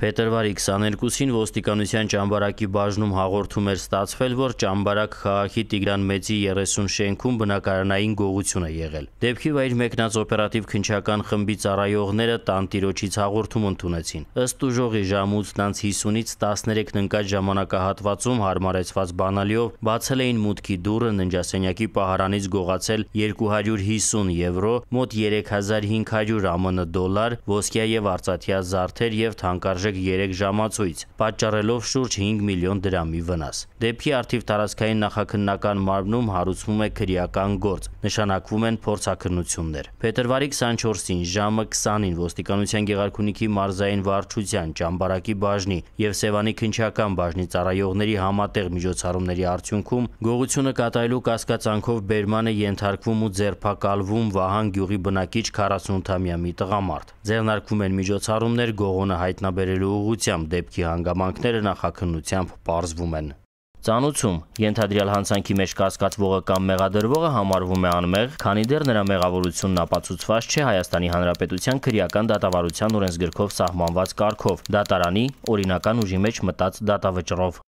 Փետրվարի 22-ին ոստիկանության ճամբարակի բաժնում հաղորդում էր ստացվել, որ ճամբարակ քաղաքի Տիգրան Մեծի 30 շենքում բնակարանային գողություն է եղել։ Դեպքի վայր մեկնած օպերատիվ քնչական խմբի ծառայողները տանտիրոջից հաղորդում ընդունեցին։ Ըստ ուժողի ժամ 8-ից 50-ից 13-ն ընկած ժամանակահատվածում հարմարեցված բանալիով բացել էին մուտքի դուռը ննջասենյակի պահարանից գողացել 250 եվրո, մոտ 3500 ԱՄՆ դոլար, ոսկյա եւ արծաթյա զարդեր եւ թանկարժեք 3 ժամացույց, պատճառելով շուրջ 5 միլիոն դրամի վնաս։ Դեպքի արդիվ տարածքային նախաքննական մարմնում հարուցվում է քրեական գործ, նշանակվում են փորձաքննություններ։ Փետրվարի 24-ին ժամը 20-ին ոստիկանության Գեղարքունիքի մարզային վարչության, Ճամբարակի բաժնի եւ Սևանի քնչական բաժնի ծառայողների համատեղ միջոցառումների արդյունքում գողությունը կատարելու կասկածանքով բերման է ենթարկվում ու ձերբակալվում Վահան գյուղի բնակիչ 48-ամյա մի տղամարդ։ Ձեռնարկվում են միջոցառումներ գողոնը հայտնաբերելու ստանալու ուղղությամբ դեպքի հանգամանքները նախաքննությամբ պարզվում են։ Ծանուցում ենթադրյալ հանցանքի մեջ կասկածվողը կամ մեղադրվողը համարվում է անմեղ, քանի դեռ նրա մեղավորությունն ապացուցված չէ Հայաստանի Հանրապետության քրեական դատավարության օրենսգրքով սահմանված կարգով՝ դատարանի օրինական ուժի մեջ մտած դատավճռով։